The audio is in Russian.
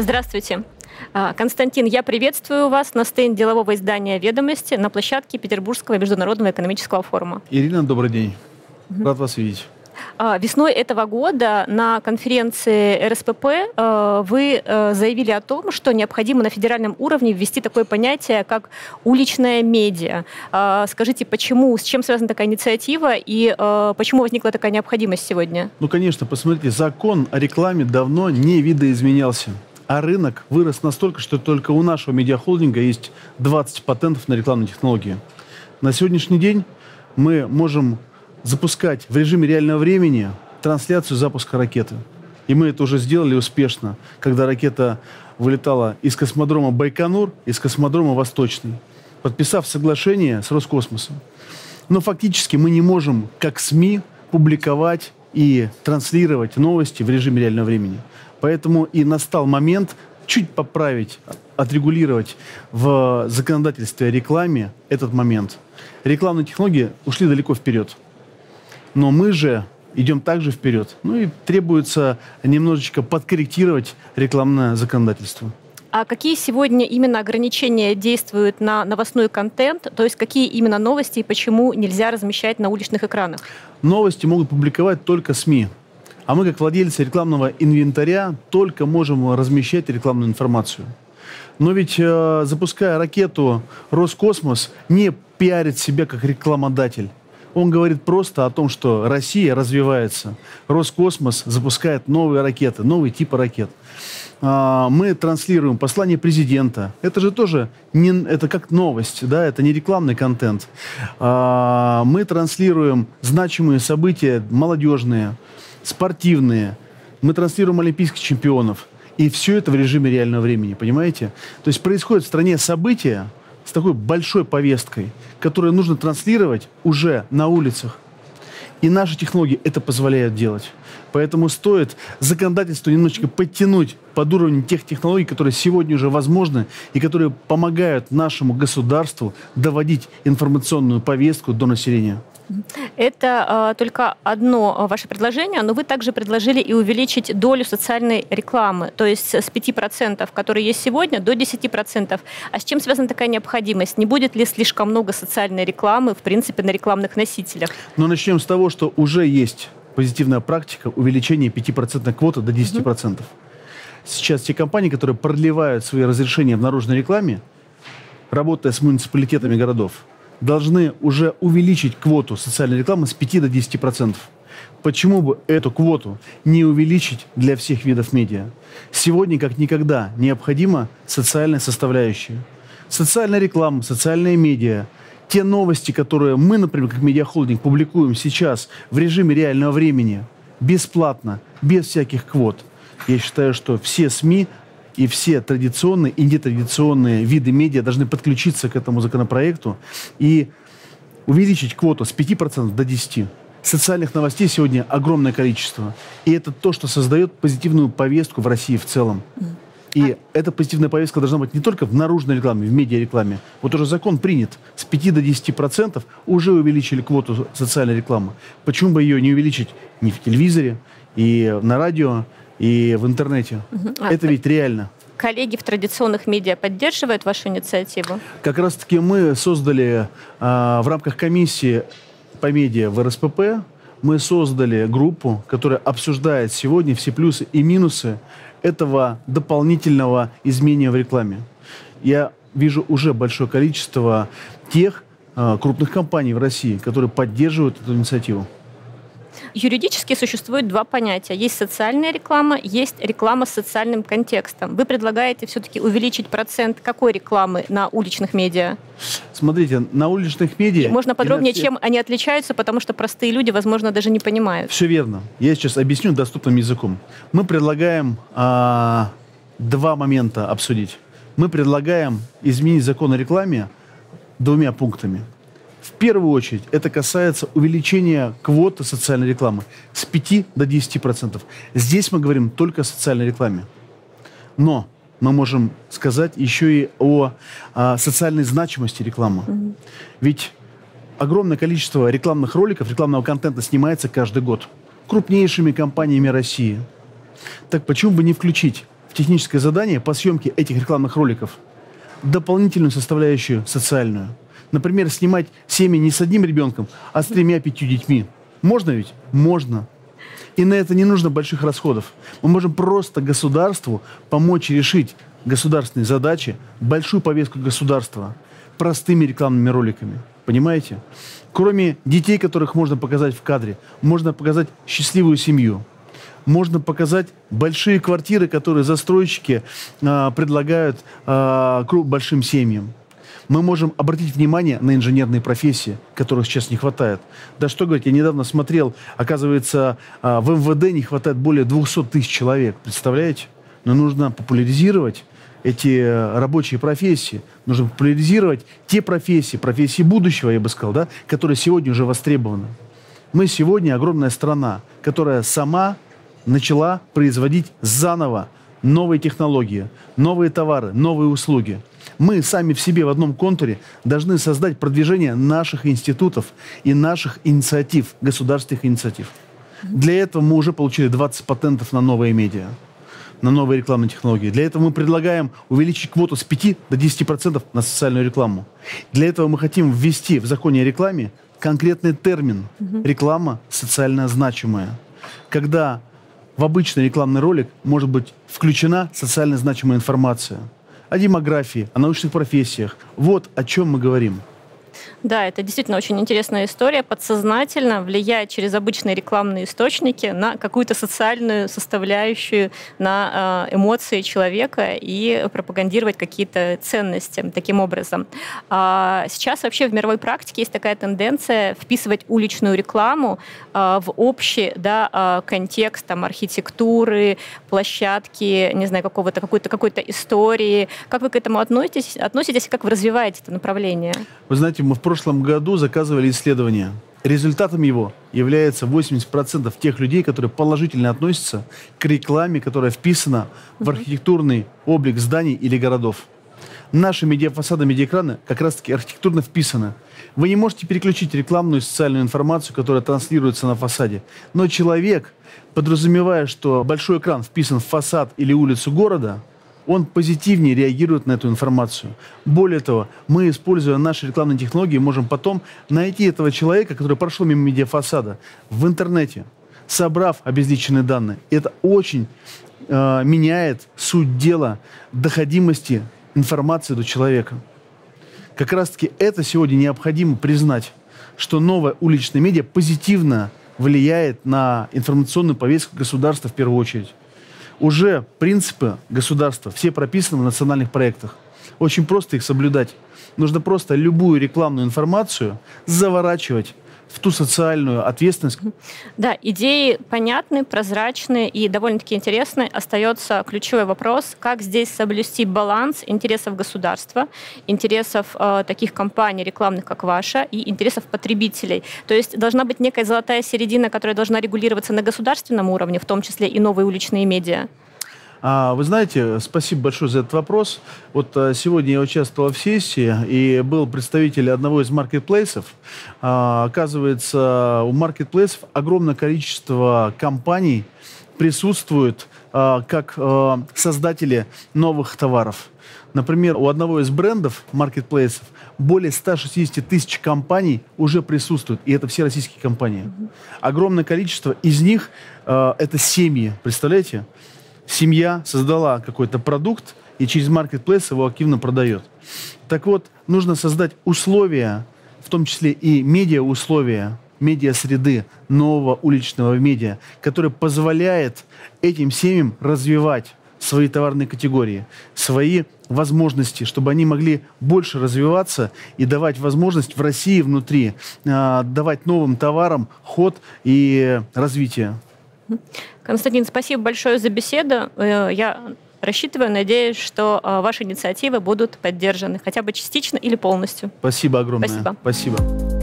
Здравствуйте. А, Константин, я приветствую вас на стенде делового издания «Ведомости» на площадке Петербургского международного экономического форума. Ирина, добрый день. Рад вас видеть. А, весной этого года на конференции РСПП а, вы заявили о том, что необходимо на федеральном уровне ввести такое понятие, как уличная медиа. Скажите, почему, с чем связана такая инициатива и почему возникла такая необходимость сегодня? Ну, конечно, посмотрите, закон о рекламе давно не видоизменялся. А рынок вырос настолько, что только у нашего медиахолдинга есть 20 патентов на рекламные технологии. На сегодняшний день мы можем запускать в режиме реального времени трансляцию запуска ракеты. И мы это уже сделали успешно, когда ракета вылетала из космодрома Байконур, из космодрома Восточный, подписав соглашение с Роскосмосом. Но фактически мы не можем, как СМИ, публиковать и транслировать новости в режиме реального времени. Поэтому и настал момент чуть поправить, отрегулировать в законодательстве о рекламе этот момент. Рекламные технологии ушли далеко вперед. Но мы же идем также вперед. Ну и требуется немножечко подкорректировать рекламное законодательство. А какие сегодня именно ограничения действуют на новостной контент? То есть какие именно новости и почему нельзя размещать на уличных экранах? Новости могут публиковать только СМИ. А мы, как владельцы рекламного инвентаря, только можем размещать рекламную информацию. Но ведь э, запуская ракету, Роскосмос не пиарит себя как рекламодатель. Он говорит просто о том, что Россия развивается. Роскосмос запускает новые ракеты, новые типы ракет. А, мы транслируем послание президента. Это же тоже не, это как новость, да, это не рекламный контент. А, мы транслируем значимые события молодежные спортивные. Мы транслируем олимпийских чемпионов. И все это в режиме реального времени, понимаете? То есть происходит в стране события с такой большой повесткой, которые нужно транслировать уже на улицах. И наши технологии это позволяют делать. Поэтому стоит законодательство немножечко подтянуть под уровень тех технологий, которые сегодня уже возможны и которые помогают нашему государству доводить информационную повестку до населения. Это э, только одно а, ваше предложение, но вы также предложили и увеличить долю социальной рекламы, то есть с 5%, которые есть сегодня, до 10%. А с чем связана такая необходимость? Не будет ли слишком много социальной рекламы, в принципе, на рекламных носителях? Ну, начнем с того, что уже есть позитивная практика увеличения 5% квоты до 10%. Mm-hmm. Сейчас те компании, которые продлевают свои разрешения в наружной рекламе, работая с муниципалитетами городов, должны уже увеличить квоту социальной рекламы с 5 до 10 процентов. Почему бы эту квоту не увеличить для всех видов медиа? Сегодня, как никогда, необходима социальная составляющая. Социальная реклама, социальные медиа, те новости, которые мы, например, как медиахолдинг, публикуем сейчас в режиме реального времени, бесплатно, без всяких квот. Я считаю, что все СМИ и все традиционные и нетрадиционные виды медиа должны подключиться к этому законопроекту и увеличить квоту с 5% до 10%. Социальных новостей сегодня огромное количество. И это то, что создает позитивную повестку в России в целом. И а... эта позитивная повестка должна быть не только в наружной рекламе, в медиарекламе. Вот уже закон принят. С 5 до 10% уже увеличили квоту социальной рекламы. Почему бы ее не увеличить не в телевизоре, и на радио, и в интернете. Угу. А, Это ведь реально. Коллеги в традиционных медиа поддерживают вашу инициативу? Как раз-таки мы создали а, в рамках комиссии по медиа в РСПП, мы создали группу, которая обсуждает сегодня все плюсы и минусы этого дополнительного изменения в рекламе. Я вижу уже большое количество тех а, крупных компаний в России, которые поддерживают эту инициативу. Юридически существует два понятия. Есть социальная реклама, есть реклама с социальным контекстом. Вы предлагаете все-таки увеличить процент какой рекламы на уличных медиа? Смотрите, на уличных медиа... И можно подробнее, все... чем они отличаются, потому что простые люди, возможно, даже не понимают. Все верно. Я сейчас объясню доступным языком. Мы предлагаем а, два момента обсудить. Мы предлагаем изменить закон о рекламе двумя пунктами. В первую очередь это касается увеличения квоты социальной рекламы с 5 до 10%. Здесь мы говорим только о социальной рекламе. Но мы можем сказать еще и о, о социальной значимости рекламы. Mm-hmm. Ведь огромное количество рекламных роликов, рекламного контента снимается каждый год крупнейшими компаниями России. Так почему бы не включить в техническое задание по съемке этих рекламных роликов дополнительную составляющую социальную. Например, снимать семьи не с одним ребенком, а с тремя-пятью детьми. Можно ведь? Можно. И на это не нужно больших расходов. Мы можем просто государству помочь решить государственные задачи, большую повестку государства простыми рекламными роликами. Понимаете? Кроме детей, которых можно показать в кадре, можно показать счастливую семью. Можно показать большие квартиры, которые застройщики э, предлагают э, большим семьям. Мы можем обратить внимание на инженерные профессии, которых сейчас не хватает. Да что говорить, я недавно смотрел, оказывается, э, в МВД не хватает более 200 тысяч человек. Представляете? Но нужно популяризировать эти э, рабочие профессии. Нужно популяризировать те профессии, профессии будущего, я бы сказал, да, которые сегодня уже востребованы. Мы сегодня огромная страна, которая сама начала производить заново новые технологии, новые товары, новые услуги. Мы сами в себе в одном контуре должны создать продвижение наших институтов и наших инициатив, государственных инициатив. Для этого мы уже получили 20 патентов на новые медиа на новые рекламные технологии. Для этого мы предлагаем увеличить квоту с 5 до 10% на социальную рекламу. Для этого мы хотим ввести в законе о рекламе конкретный термин «реклама социально значимая». Когда в обычный рекламный ролик может быть включена социально значимая информация о демографии, о научных профессиях. Вот о чем мы говорим. Да, это действительно очень интересная история. Подсознательно влияет через обычные рекламные источники на какую-то социальную составляющую, на э, эмоции человека и пропагандировать какие-то ценности таким образом. А сейчас вообще в мировой практике есть такая тенденция вписывать уличную рекламу э, в общий да, контекст там, архитектуры, площадки, не знаю, какого-то, какой-то, какой-то истории. Как вы к этому относитесь, относитесь и как вы развиваете это направление? Вы знаете, мы в прошлом году заказывали исследование. Результатом его является 80% тех людей, которые положительно относятся к рекламе, которая вписана в архитектурный облик зданий или городов. Наши медиафасады, медиаэкраны как раз-таки архитектурно вписаны. Вы не можете переключить рекламную и социальную информацию, которая транслируется на фасаде. Но человек, подразумевая, что большой экран вписан в фасад или улицу города – он позитивнее реагирует на эту информацию. Более того, мы, используя наши рекламные технологии, можем потом найти этого человека, который прошел мимо медиафасада в интернете, собрав обезличенные данные. Это очень э, меняет суть дела доходимости информации до человека. Как раз-таки это сегодня необходимо признать, что новая уличная медиа позитивно влияет на информационную повестку государства в первую очередь уже принципы государства, все прописаны в национальных проектах. Очень просто их соблюдать. Нужно просто любую рекламную информацию заворачивать в ту социальную ответственность. Да, идеи понятны, прозрачны и довольно-таки интересны. Остается ключевой вопрос, как здесь соблюсти баланс интересов государства, интересов э, таких компаний рекламных, как ваша, и интересов потребителей. То есть должна быть некая золотая середина, которая должна регулироваться на государственном уровне, в том числе и новые уличные медиа. А, вы знаете, спасибо большое за этот вопрос. Вот а, сегодня я участвовал в сессии, и был представитель одного из маркетплейсов. А, оказывается, у маркетплейсов огромное количество компаний присутствует как создатели новых товаров. Например, у одного из брендов маркетплейсов более 160 тысяч компаний уже присутствуют, и это все российские компании. Огромное количество из них э, это семьи, представляете? Семья создала какой-то продукт и через маркетплейс его активно продает. Так вот, нужно создать условия, в том числе и медиа-условия, медиа-среды нового уличного медиа, который позволяет этим семьям развивать свои товарные категории, свои возможности, чтобы они могли больше развиваться и давать возможность в России внутри, э, давать новым товарам ход и развитие. Константин, спасибо большое за беседу. Э, я рассчитываю, надеюсь, что э, ваши инициативы будут поддержаны хотя бы частично или полностью. Спасибо огромное. Спасибо. Спасибо.